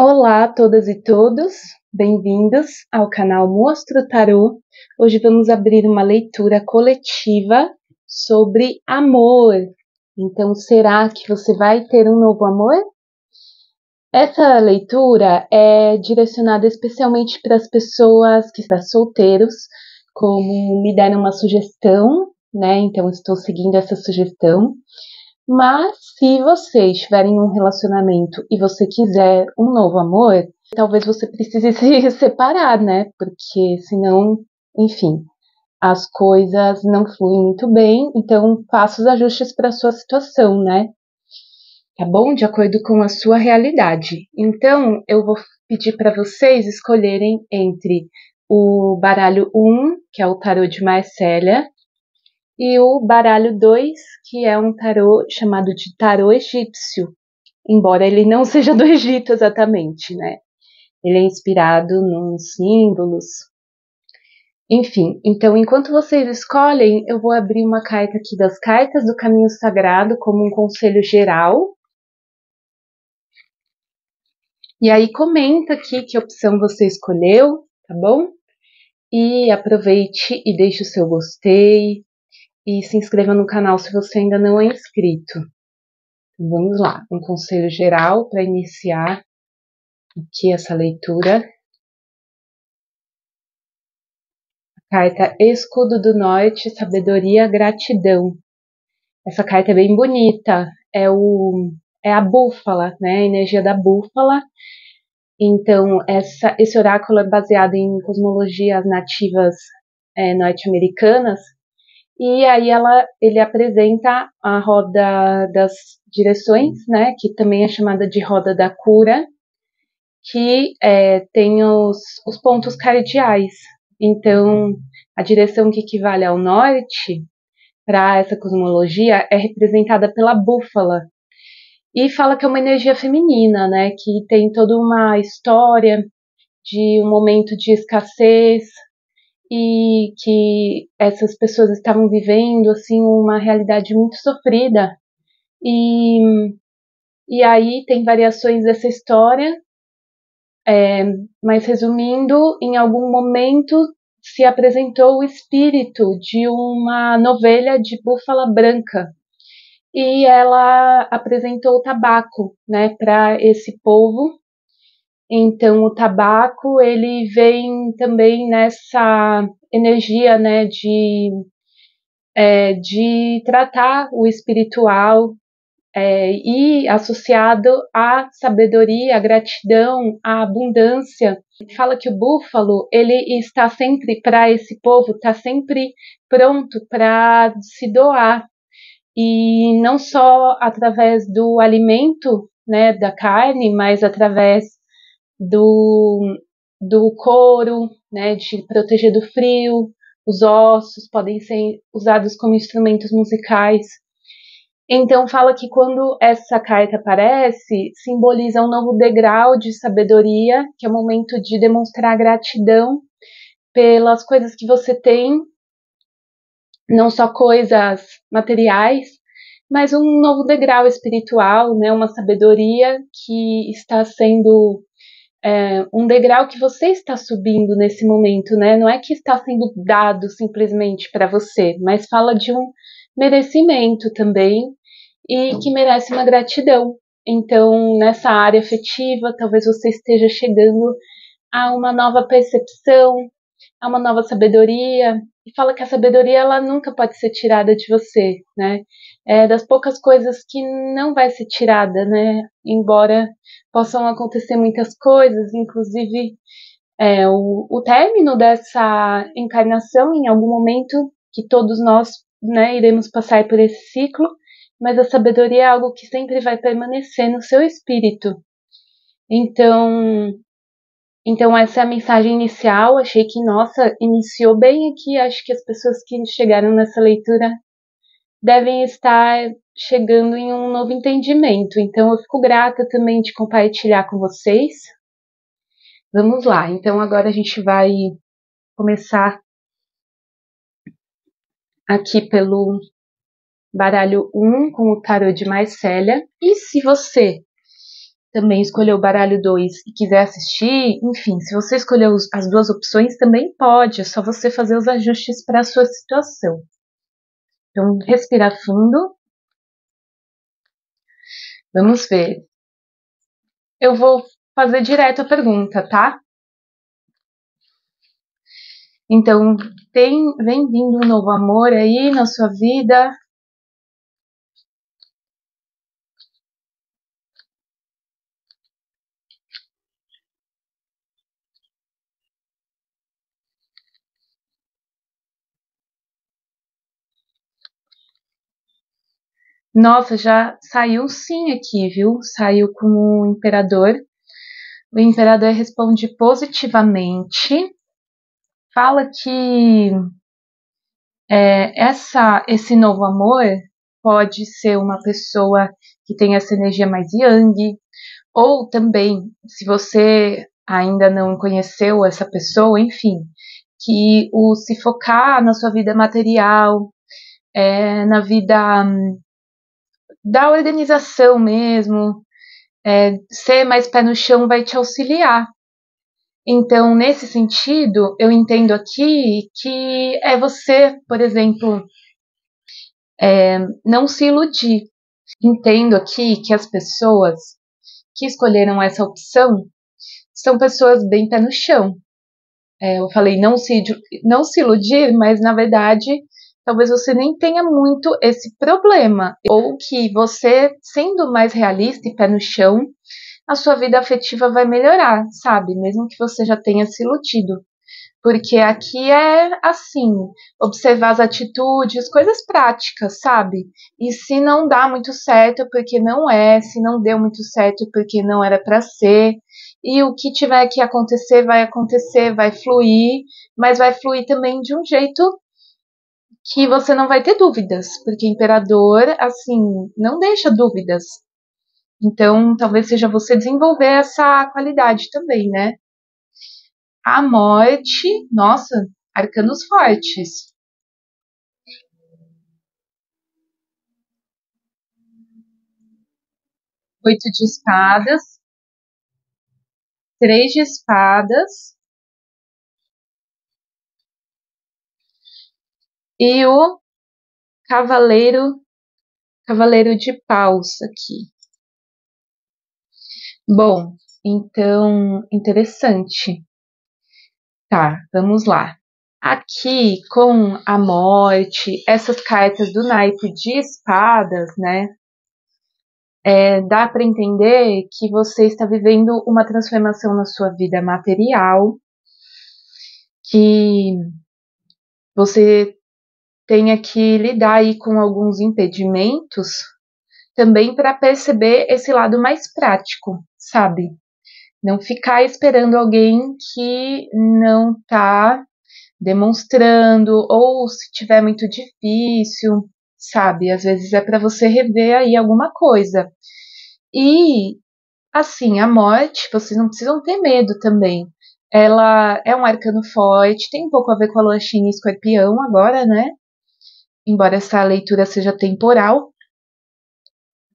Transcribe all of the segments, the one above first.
Olá a todas e todos, bem-vindos ao canal Mostro Tarô. Hoje vamos abrir uma leitura coletiva sobre amor. Então, será que você vai ter um novo amor? Essa leitura é direcionada especialmente para as pessoas que estão solteiros, como me deram uma sugestão, né? Então, estou seguindo essa sugestão. Mas se você estiver em um relacionamento e você quiser um novo amor, talvez você precise se separar, né? Porque senão, enfim, as coisas não fluem muito bem. Então, faça os ajustes para a sua situação, né? Tá bom? De acordo com a sua realidade. Então, eu vou pedir para vocês escolherem entre o baralho 1, que é o tarô de Marcélia, e o baralho 2, que é um tarô chamado de tarô egípcio, embora ele não seja do Egito exatamente, né? Ele é inspirado nos símbolos. Enfim, então enquanto vocês escolhem, eu vou abrir uma carta aqui das cartas do caminho sagrado como um conselho geral. E aí comenta aqui que opção você escolheu, tá bom? E aproveite e deixe o seu gostei, e se inscreva no canal se você ainda não é inscrito. Vamos lá, um conselho geral para iniciar aqui essa leitura. A carta Escudo do Norte, Sabedoria, Gratidão. Essa carta é bem bonita, é, o, é a búfala, né? A energia da búfala. Então, essa, esse oráculo é baseado em cosmologias nativas é, norte-americanas e aí ela, ele apresenta a roda das direções, né, que também é chamada de roda da cura, que é, tem os, os pontos cardeais. Então, a direção que equivale ao norte, para essa cosmologia, é representada pela búfala. E fala que é uma energia feminina, né, que tem toda uma história de um momento de escassez, e que essas pessoas estavam vivendo assim uma realidade muito sofrida. E e aí tem variações dessa história. É, mas resumindo em algum momento se apresentou o espírito de uma novelha de búfala branca. E ela apresentou o tabaco né para esse povo então, o tabaco, ele vem também nessa energia, né, de, é, de tratar o espiritual é, e associado à sabedoria, à gratidão, à abundância. Fala que o búfalo, ele está sempre, para esse povo, está sempre pronto para se doar. E não só através do alimento, né, da carne, mas através do, do couro, né, de proteger do frio, os ossos podem ser usados como instrumentos musicais. Então fala que quando essa carta aparece, simboliza um novo degrau de sabedoria, que é o momento de demonstrar gratidão pelas coisas que você tem, não só coisas materiais, mas um novo degrau espiritual, né, uma sabedoria que está sendo é, um degrau que você está subindo nesse momento, né? Não é que está sendo dado simplesmente para você, mas fala de um merecimento também e que merece uma gratidão. Então, nessa área afetiva, talvez você esteja chegando a uma nova percepção, a uma nova sabedoria, e fala que a sabedoria ela nunca pode ser tirada de você, né? É das poucas coisas que não vai ser tirada, né? Embora possam acontecer muitas coisas, inclusive é, o, o término dessa encarnação em algum momento que todos nós né, iremos passar por esse ciclo, mas a sabedoria é algo que sempre vai permanecer no seu espírito. Então, então essa é a mensagem inicial. Achei que nossa iniciou bem aqui. Acho que as pessoas que chegaram nessa leitura devem estar chegando em um novo entendimento. Então eu fico grata também de compartilhar com vocês. Vamos lá. Então agora a gente vai começar aqui pelo baralho 1 com o tarô de Marcélia. E se você também escolheu o baralho 2 e quiser assistir, enfim, se você escolheu as duas opções, também pode, é só você fazer os ajustes para a sua situação. Então, respirar fundo. Vamos ver. Eu vou fazer direto a pergunta, tá? Então, tem, vem vindo um novo amor aí na sua vida, Nossa, já saiu sim aqui, viu? Saiu com o imperador. O imperador responde positivamente. Fala que é, essa, esse novo amor pode ser uma pessoa que tem essa energia mais yang, ou também, se você ainda não conheceu essa pessoa, enfim, que o se focar na sua vida material, é, na vida da organização mesmo, é, ser mais pé no chão vai te auxiliar. Então, nesse sentido, eu entendo aqui que é você, por exemplo, é, não se iludir. Entendo aqui que as pessoas que escolheram essa opção são pessoas bem pé no chão. É, eu falei não se, não se iludir, mas na verdade talvez você nem tenha muito esse problema. Ou que você, sendo mais realista e pé no chão, a sua vida afetiva vai melhorar, sabe? Mesmo que você já tenha se iludido. Porque aqui é assim, observar as atitudes, coisas práticas, sabe? E se não dá muito certo, porque não é, se não deu muito certo, porque não era para ser. E o que tiver que acontecer, vai acontecer, vai fluir, mas vai fluir também de um jeito que você não vai ter dúvidas, porque imperador, assim, não deixa dúvidas. Então, talvez seja você desenvolver essa qualidade também, né? A morte, nossa, arcanos fortes. Oito de espadas, três de espadas, e o cavaleiro cavaleiro de paus aqui. Bom, então interessante. Tá, vamos lá. Aqui com a morte, essas cartas do naipe de espadas, né? É, dá para entender que você está vivendo uma transformação na sua vida material, que você tenha que lidar aí com alguns impedimentos também para perceber esse lado mais prático, sabe? Não ficar esperando alguém que não tá demonstrando ou se tiver muito difícil, sabe? Às vezes é para você rever aí alguma coisa. E assim, a morte, vocês não precisam ter medo também. Ela é um arcano forte, tem um pouco a ver com a lua cheia escorpião agora, né? Embora essa leitura seja temporal,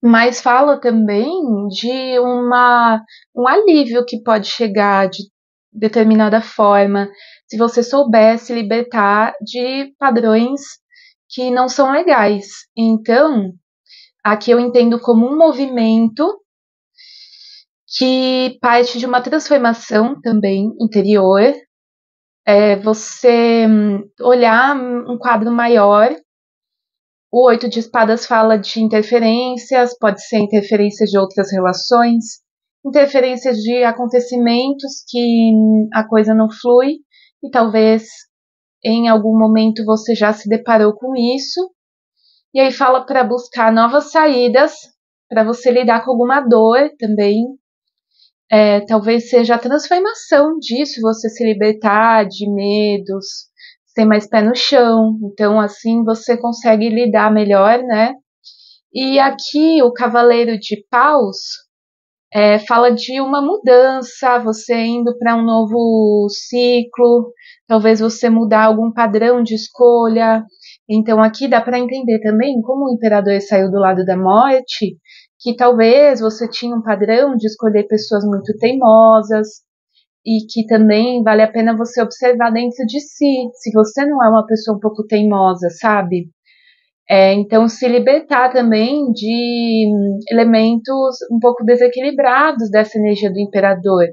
mas fala também de uma, um alívio que pode chegar de determinada forma, se você souber se libertar de padrões que não são legais. Então, aqui eu entendo como um movimento que parte de uma transformação também interior, é você hum, olhar um quadro maior o oito de espadas fala de interferências, pode ser interferências de outras relações, interferências de acontecimentos que a coisa não flui e talvez em algum momento você já se deparou com isso. E aí fala para buscar novas saídas, para você lidar com alguma dor também. É, talvez seja a transformação disso, você se libertar de medos, ter mais pé no chão, então assim você consegue lidar melhor, né? E aqui o Cavaleiro de Paus é, fala de uma mudança, você indo para um novo ciclo, talvez você mudar algum padrão de escolha. Então aqui dá para entender também como o imperador saiu do lado da morte, que talvez você tinha um padrão de escolher pessoas muito teimosas e que também vale a pena você observar dentro de si, se você não é uma pessoa um pouco teimosa, sabe? É, então, se libertar também de elementos um pouco desequilibrados dessa energia do imperador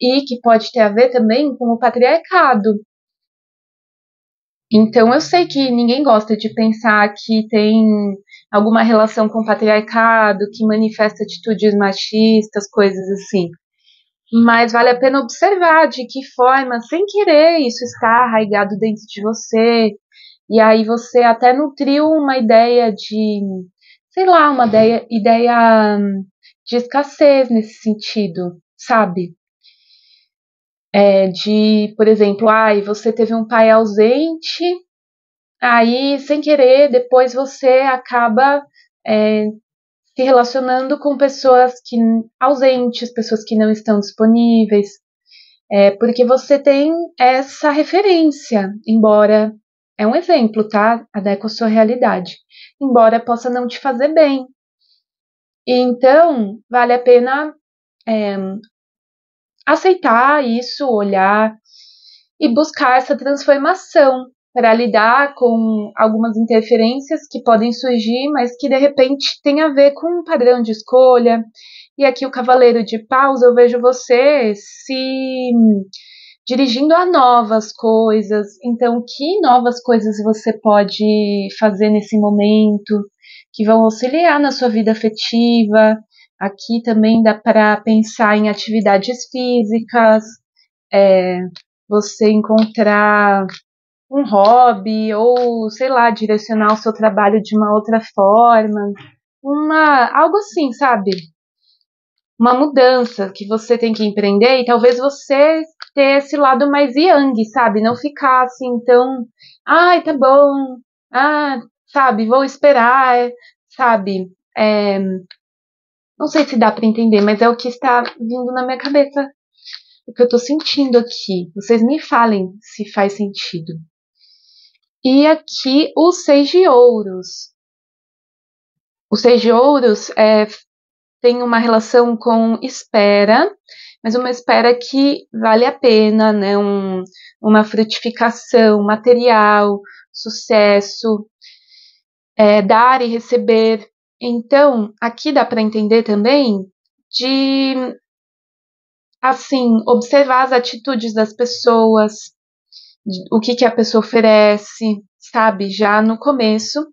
e que pode ter a ver também com o patriarcado. Então, eu sei que ninguém gosta de pensar que tem alguma relação com o patriarcado, que manifesta atitudes machistas, coisas assim. Mas vale a pena observar de que forma, sem querer, isso está arraigado dentro de você. E aí você até nutriu uma ideia de, sei lá, uma ideia, ideia de escassez nesse sentido, sabe? É, de, por exemplo, ai, você teve um pai ausente, aí, sem querer, depois você acaba é, se relacionando com pessoas que ausentes, pessoas que não estão disponíveis, é, porque você tem essa referência, embora é um exemplo, tá? Adequa a sua realidade, embora possa não te fazer bem. Então, vale a pena é, aceitar isso, olhar e buscar essa transformação para lidar com algumas interferências que podem surgir, mas que de repente tem a ver com um padrão de escolha. E aqui o cavaleiro de paus, eu vejo você se dirigindo a novas coisas. Então, que novas coisas você pode fazer nesse momento que vão auxiliar na sua vida afetiva, Aqui também dá para pensar em atividades físicas, é, você encontrar um hobby ou, sei lá, direcionar o seu trabalho de uma outra forma, uma algo assim, sabe? Uma mudança que você tem que empreender e talvez você ter esse lado mais yang, sabe? Não ficar assim tão, ai, tá bom, ah, sabe, vou esperar, sabe? É, não sei se dá para entender, mas é o que está vindo na minha cabeça. O que eu estou sentindo aqui. Vocês me falem se faz sentido. E aqui o seis de ouros. O seis de ouros é, tem uma relação com espera, mas uma espera que vale a pena, né? Um, uma frutificação material, sucesso, é, dar e receber. Então, aqui dá para entender também de assim, observar as atitudes das pessoas, o que, que a pessoa oferece, sabe, já no começo.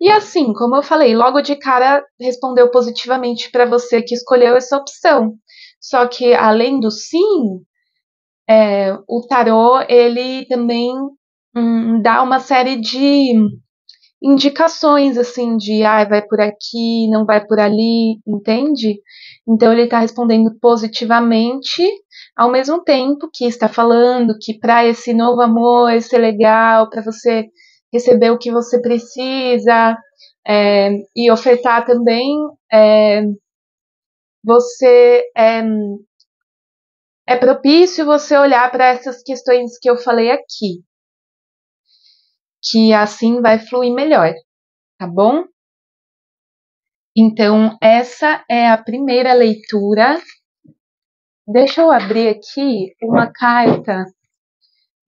E assim, como eu falei, logo de cara respondeu positivamente para você que escolheu essa opção. Só que além do sim, é, o tarô ele também hum, dá uma série de indicações assim de ah, vai por aqui, não vai por ali, entende? Então ele está respondendo positivamente, ao mesmo tempo que está falando que para esse novo amor ser legal, para você receber o que você precisa é, e ofertar também, é, você é, é propício você olhar para essas questões que eu falei aqui que assim vai fluir melhor, tá bom? Então, essa é a primeira leitura. Deixa eu abrir aqui uma carta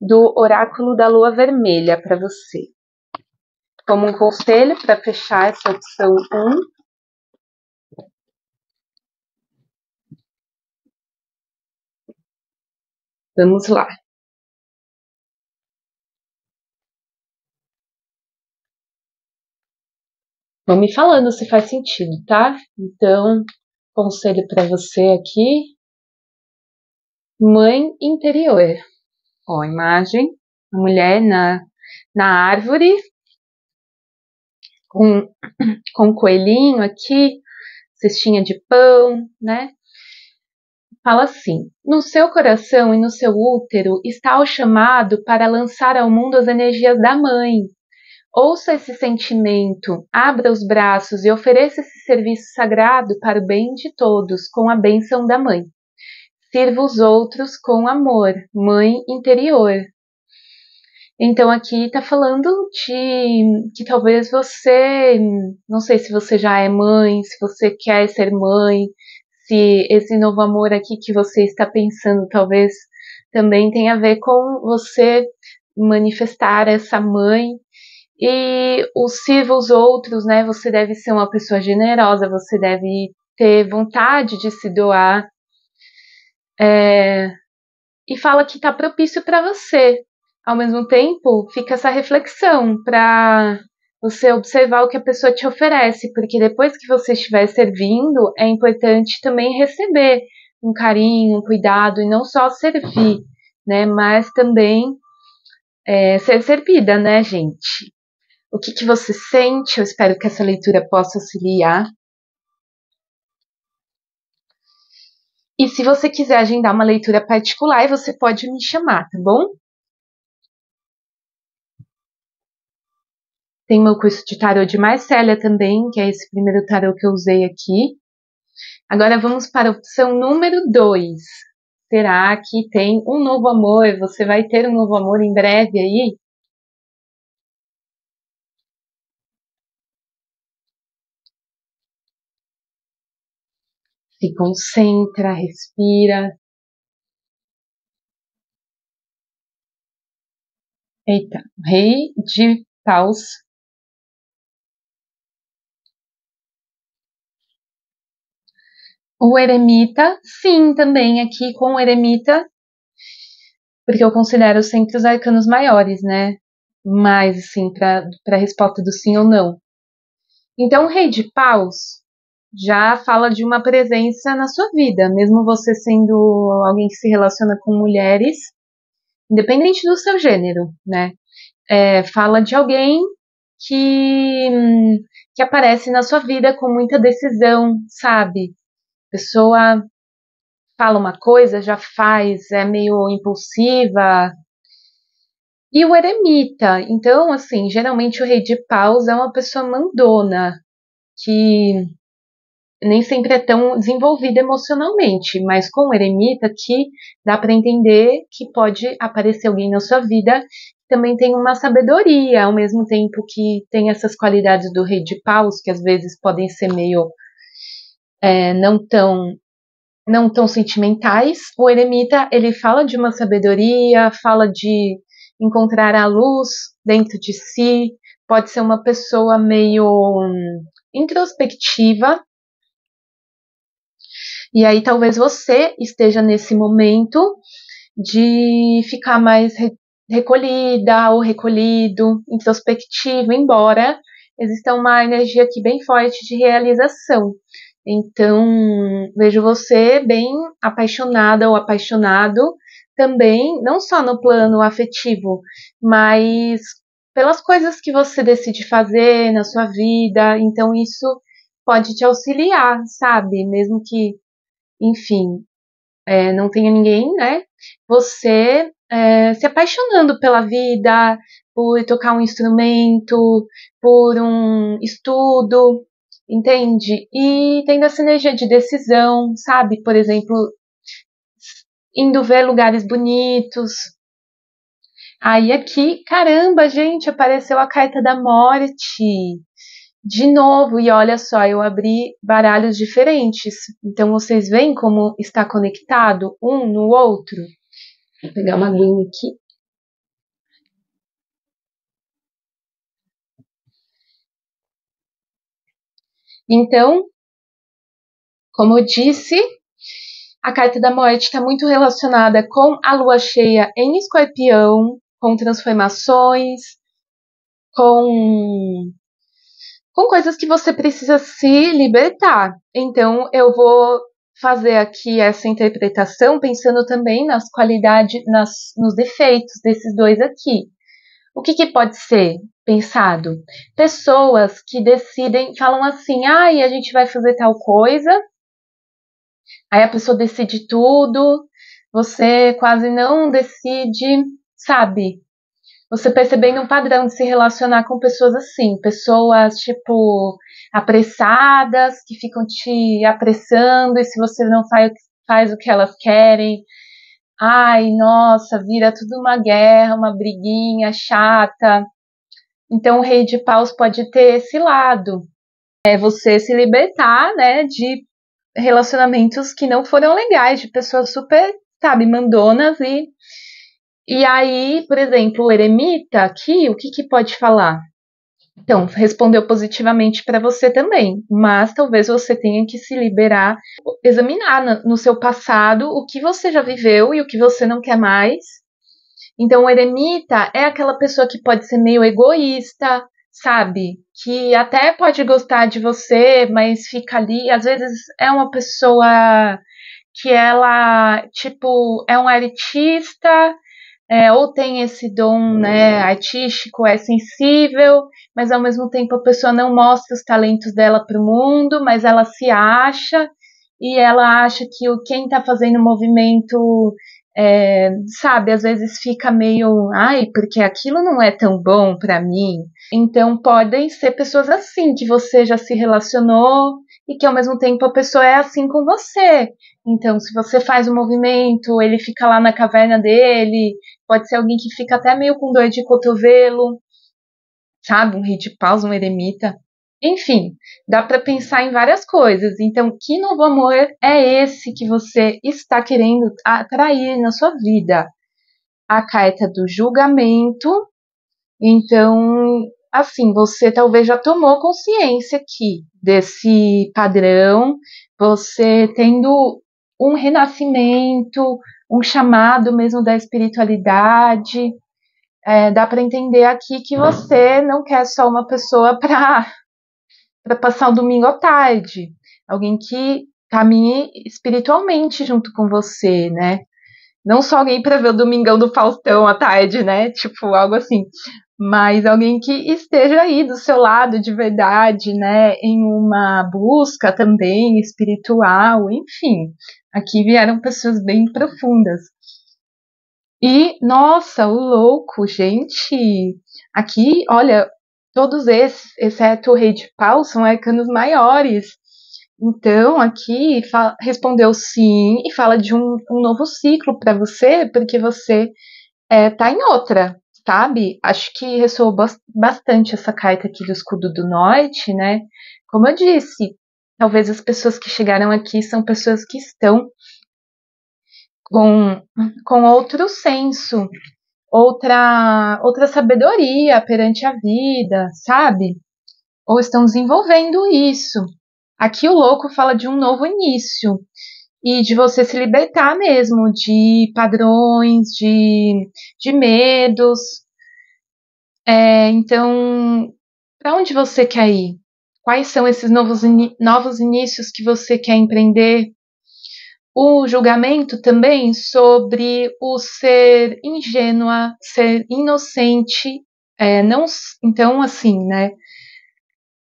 do Oráculo da Lua Vermelha para você. Como um conselho para fechar essa opção 1. Vamos lá. Vão me falando se faz sentido, tá? Então, conselho para você aqui. Mãe interior. Ó, imagem, a mulher na, na árvore, com, com um coelhinho aqui, cestinha de pão, né? Fala assim: no seu coração e no seu útero está o chamado para lançar ao mundo as energias da mãe, Ouça esse sentimento, abra os braços e ofereça esse serviço sagrado para o bem de todos, com a bênção da mãe. Sirva os outros com amor, mãe interior. Então aqui está falando de que talvez você, não sei se você já é mãe, se você quer ser mãe, se esse novo amor aqui que você está pensando talvez também tenha a ver com você manifestar essa mãe e os os outros, né? Você deve ser uma pessoa generosa, você deve ter vontade de se doar. É, e fala que está propício para você. Ao mesmo tempo, fica essa reflexão para você observar o que a pessoa te oferece, porque depois que você estiver servindo, é importante também receber um carinho, um cuidado e não só servir, né? Mas também é, ser servida, né, gente? O que, que você sente? Eu espero que essa leitura possa auxiliar. E se você quiser agendar uma leitura particular, você pode me chamar, tá bom? Tem meu curso de tarô de Marcélia também, que é esse primeiro tarô que eu usei aqui. Agora vamos para a opção número 2. Será que tem um novo amor? Você vai ter um novo amor em breve aí? Se concentra, respira. Eita, rei de paus. O eremita, sim, também aqui com o eremita, porque eu considero sempre os arcanos maiores, né? Mais, assim, para a resposta do sim ou não. Então, o rei de paus já fala de uma presença na sua vida, mesmo você sendo alguém que se relaciona com mulheres, independente do seu gênero, né? É, fala de alguém que, que aparece na sua vida com muita decisão, sabe? Pessoa fala uma coisa, já faz, é meio impulsiva. E o eremita, então, assim, geralmente o rei de paus é uma pessoa mandona, que nem sempre é tão desenvolvida emocionalmente, mas com o eremita que dá para entender que pode aparecer alguém na sua vida que também tem uma sabedoria, ao mesmo tempo que tem essas qualidades do rei de paus, que às vezes podem ser meio é, não tão não tão sentimentais. O eremita ele fala de uma sabedoria, fala de encontrar a luz dentro de si, pode ser uma pessoa meio hum, introspectiva, e aí talvez você esteja nesse momento de ficar mais re recolhida ou recolhido, introspectivo, embora exista uma energia aqui bem forte de realização. Então, vejo você bem apaixonada ou apaixonado também, não só no plano afetivo, mas pelas coisas que você decide fazer na sua vida. Então, isso pode te auxiliar, sabe? Mesmo que enfim, é, não tenha ninguém, né? Você é, se apaixonando pela vida, por tocar um instrumento, por um estudo, entende? E tendo essa energia de decisão, sabe? Por exemplo, indo ver lugares bonitos. Aí aqui, caramba, gente, apareceu a carta da morte de novo, e olha só, eu abri baralhos diferentes. Então vocês veem como está conectado um no outro? Vou pegar uma aguinha aqui. Então, como eu disse, a carta da morte está muito relacionada com a lua cheia em escorpião, com transformações, com com coisas que você precisa se libertar. Então, eu vou fazer aqui essa interpretação pensando também nas qualidades, nas, nos defeitos desses dois aqui. O que, que pode ser pensado? Pessoas que decidem, falam assim, ah, e a gente vai fazer tal coisa, aí a pessoa decide tudo, você quase não decide, sabe? Você percebendo um padrão de se relacionar com pessoas assim, pessoas tipo apressadas, que ficam te apressando, e se você não faz, faz o que elas querem, ai, nossa, vira tudo uma guerra, uma briguinha chata. Então o rei de paus pode ter esse lado. É você se libertar, né, de relacionamentos que não foram legais, de pessoas super, sabe, mandonas e e aí, por exemplo, o eremita aqui, o que que pode falar? Então, respondeu positivamente para você também, mas talvez você tenha que se liberar, examinar no seu passado o que você já viveu e o que você não quer mais. Então, o eremita é aquela pessoa que pode ser meio egoísta, sabe? Que até pode gostar de você, mas fica ali. Às vezes é uma pessoa que ela, tipo, é um artista é, ou tem esse dom né, artístico, é sensível, mas ao mesmo tempo a pessoa não mostra os talentos dela para o mundo, mas ela se acha e ela acha que quem está fazendo movimento, é, sabe, às vezes fica meio, ai, porque aquilo não é tão bom para mim. Então podem ser pessoas assim que você já se relacionou e que ao mesmo tempo a pessoa é assim com você. Então, se você faz um movimento, ele fica lá na caverna dele, pode ser alguém que fica até meio com dor de cotovelo, sabe? Um hit pausa, um eremita. Enfim, dá para pensar em várias coisas. Então, que novo amor é esse que você está querendo atrair na sua vida? A carta do julgamento. Então, assim, você talvez já tomou consciência aqui desse padrão, você tendo um renascimento, um chamado mesmo da espiritualidade. É, dá para entender aqui que você não quer só uma pessoa para passar o domingo à tarde, alguém que caminhe espiritualmente junto com você, né? Não só alguém para ver o Domingão do Faustão à tarde, né? Tipo, algo assim mas alguém que esteja aí do seu lado de verdade, né, em uma busca também espiritual, enfim. Aqui vieram pessoas bem profundas. E, nossa, o louco, gente. Aqui, olha, todos esses, exceto o rei de pau, são arcanos maiores. Então, aqui respondeu sim e fala de um, um novo ciclo para você, porque você está é, em outra, sabe? Acho que ressoou bastante essa carta aqui do escudo do norte, né? Como eu disse, talvez as pessoas que chegaram aqui são pessoas que estão com, com outro senso, outra, outra sabedoria perante a vida, sabe? Ou estão desenvolvendo isso. Aqui o louco fala de um novo início e de você se libertar mesmo de padrões, de, de medos. É, então, para onde você quer ir? Quais são esses novos, novos inícios que você quer empreender? O julgamento também sobre o ser ingênua, ser inocente, é, não, então assim, né?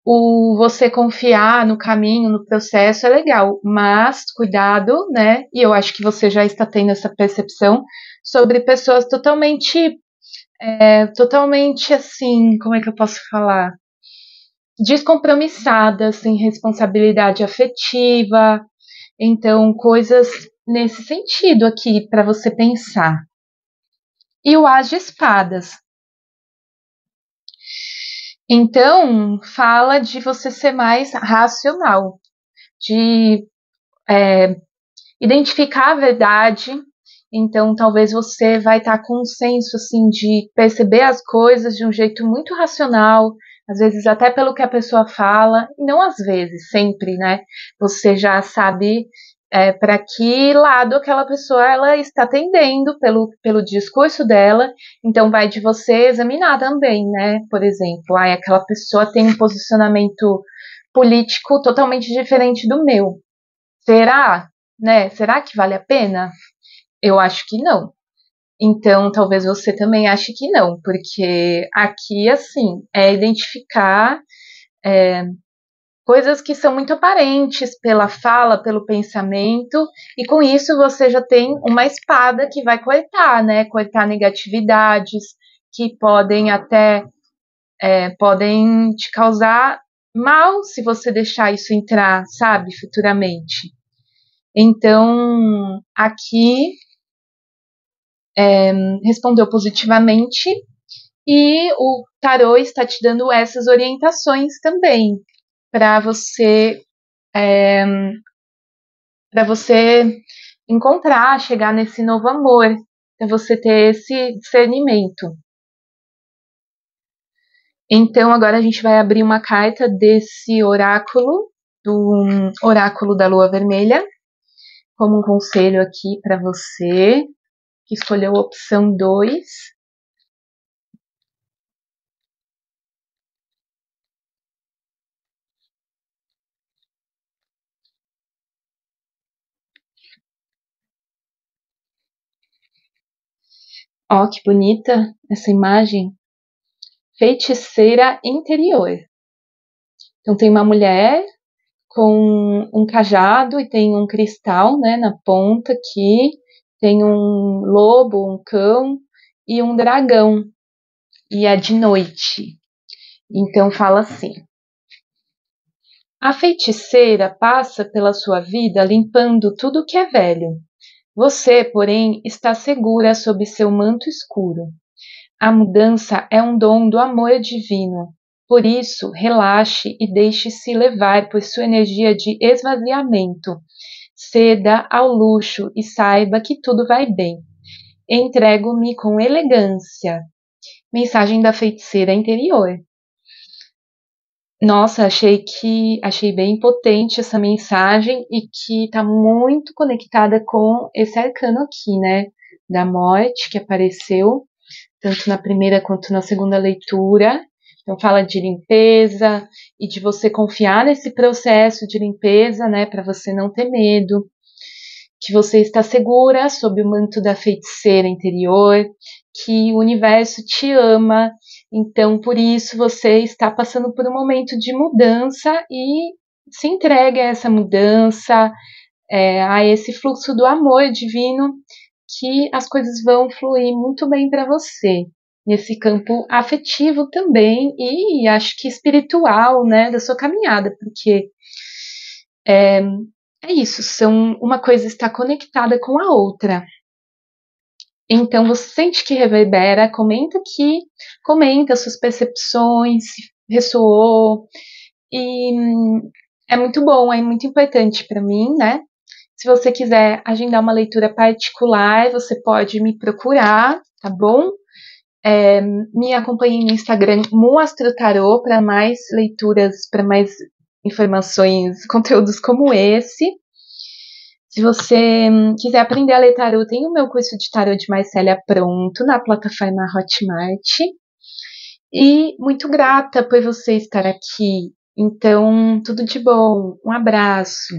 O você confiar no caminho, no processo é legal, mas cuidado, né? E eu acho que você já está tendo essa percepção sobre pessoas totalmente, é, totalmente assim, como é que eu posso falar? Descompromissadas, sem responsabilidade afetiva, então coisas nesse sentido aqui para você pensar. E o As de Espadas, então, fala de você ser mais racional, de é, identificar a verdade. Então, talvez você vai estar com um senso assim de perceber as coisas de um jeito muito racional, às vezes até pelo que a pessoa fala, e não às vezes, sempre, né? Você já sabe é, para que lado aquela pessoa ela está tendendo pelo, pelo discurso dela, então vai de você examinar também, né? Por exemplo, ai, aquela pessoa tem um posicionamento político totalmente diferente do meu. Será? Né? Será que vale a pena? Eu acho que não. Então, talvez você também ache que não, porque aqui, assim, é identificar é, coisas que são muito aparentes pela fala, pelo pensamento, e com isso você já tem uma espada que vai cortar, né? Cortar negatividades que podem até é, podem te causar mal se você deixar isso entrar, sabe, futuramente. Então, aqui é, respondeu positivamente e o tarô está te dando essas orientações também para você é, para você encontrar, chegar nesse novo amor, para você ter esse discernimento. Então agora a gente vai abrir uma carta desse oráculo, do oráculo da lua vermelha, como um conselho aqui para você que escolheu a opção 2. Ó, oh, que bonita essa imagem. Feiticeira interior. Então tem uma mulher com um cajado e tem um cristal, né, na ponta aqui. Tem um lobo, um cão e um dragão. E é de noite. Então fala assim: A feiticeira passa pela sua vida limpando tudo que é velho você, porém, está segura sob seu manto escuro. A mudança é um dom do amor divino. Por isso, relaxe e deixe-se levar por sua energia de esvaziamento. Ceda ao luxo e saiba que tudo vai bem. Entrego-me com elegância. Mensagem da feiticeira interior nossa, achei que achei bem potente essa mensagem e que está muito conectada com esse arcano aqui, né? Da morte que apareceu, tanto na primeira quanto na segunda leitura. Então fala de limpeza e de você confiar nesse processo de limpeza, né, para você não ter medo, que você está segura sob o manto da feiticeira interior, que o universo te ama então, por isso, você está passando por um momento de mudança e se entregue a essa mudança, é, a esse fluxo do amor divino, que as coisas vão fluir muito bem para você. Nesse campo afetivo também e acho que espiritual, né, da sua caminhada, porque é, é isso, são, uma coisa está conectada com a outra. Então, você sente que reverbera, comenta aqui, comenta suas percepções, se ressoou. E é muito bom, é muito importante para mim, né? Se você quiser agendar uma leitura particular, você pode me procurar, tá bom? É, me acompanhe no Instagram Muastro para mais leituras, para mais informações, conteúdos como esse. Se você hum, quiser aprender a ler tarot, tem o meu curso de tarot de Marcélia pronto na plataforma Hotmart. E muito grata por você estar aqui. Então, tudo de bom. Um abraço.